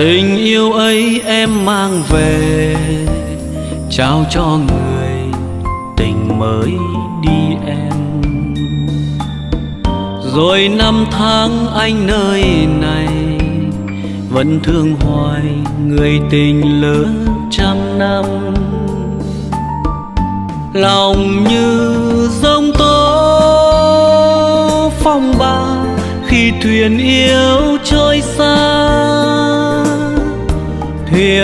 tình yêu ấy em mang về, trao cho người tình mới đi em. Rồi năm tháng anh nơi này, vẫn thương hoài người tình lỡ trăm năm. Lòng như giông tố, phong ba, khi thuyền yêu trôi xa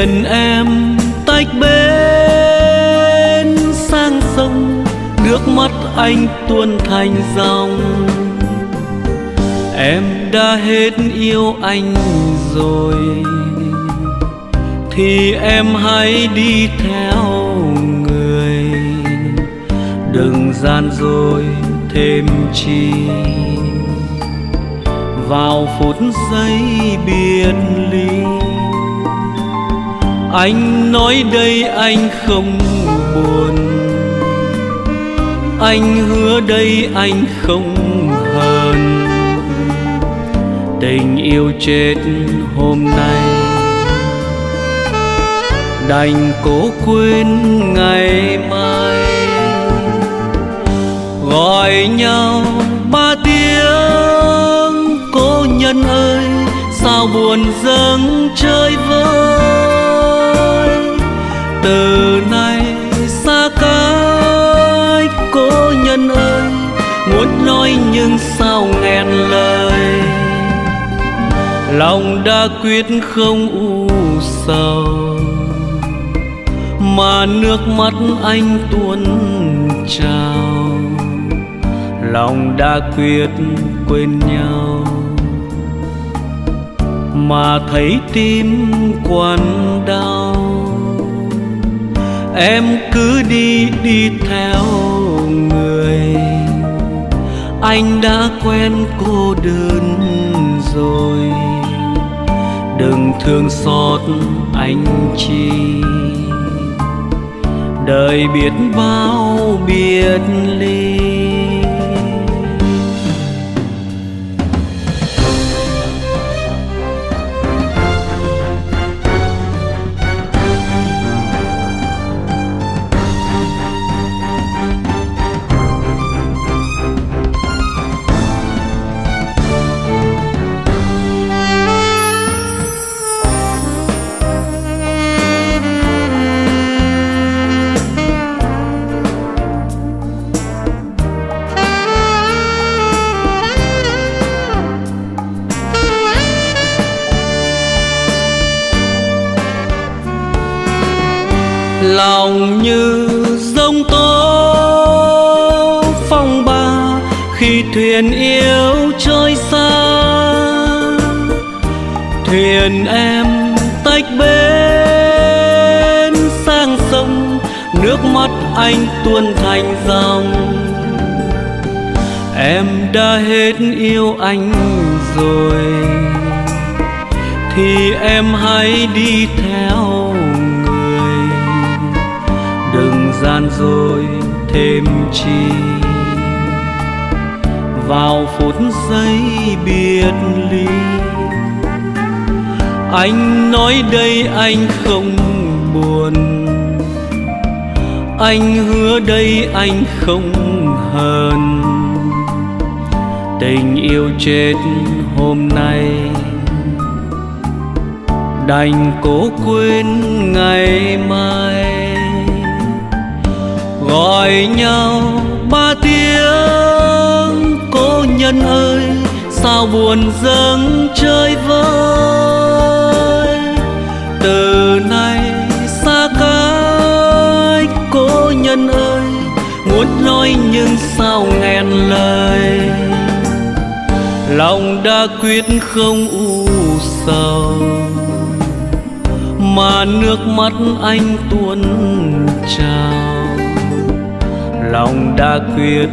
thuyền em tách bên sang sông, nước mắt anh tuôn thành dòng. Em đã hết yêu anh rồi, thì em hãy đi theo người. Đừng gian dối thêm chi. Vào phút giây biệt ly anh nói đây anh không buồn. Anh hứa đây anh không hờn. Tình yêu chết hôm nay. Đành cố quên ngày mai. Gọi nhau ba tiếng cô nhân ơi, sao buồn dâng chơi nói nhưng sao nghẹn lời? Lòng đã quyết không u sầu, mà nước mắt anh tuôn trào. Lòng đã quyết quên nhau, mà thấy tim quặn đau. Em cứ đi đi theo anh đã quen cô đơn rồi. Đừng thương xót anh chi. Đời biết bao biệt ly. Lòng như giông tố phong ba khi thuyền yêu trôi xa. Thuyền em tách bên sang sông, nước mắt anh tuôn thành dòng. Em đã hết yêu anh rồi, thì em hãy đi theo gian rồi thêm chi. Vào phút giây biệt ly, anh nói đây anh không buồn. Anh hứa đây anh không hờn. Tình yêu chết hôm nay, đành cố quên ngày mai gọi nhau ba tiếng. Cô nhân ơi, sao buồn dâng chơi vơi? Từ nay xa cách, cô nhân ơi, muốn nói nhưng sao nghẹn lời? Lòng đã quyết không u sầu, mà nước mắt anh tuôn trào lòng đã quyết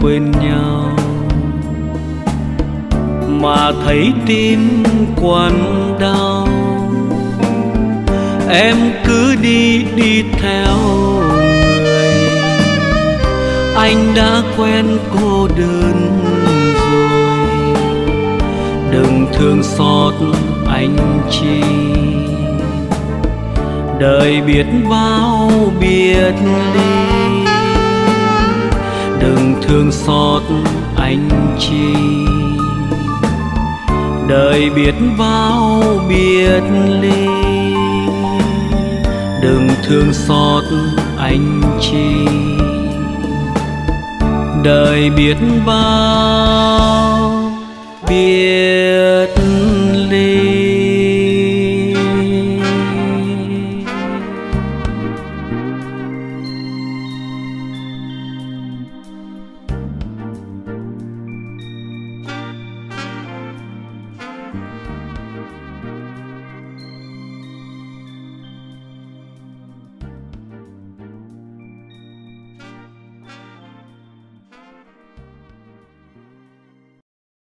quên nhau. Mà thấy tim quặn đau, em cứ đi đi theo người. Anh đã quen cô đơn rồi, đừng thương xót anh chi. Đời biết bao biệt ly đừng thương xót anh chi. Đời biết bao biệt ly, đừng thương xót anh chi. Đời biết bao biệt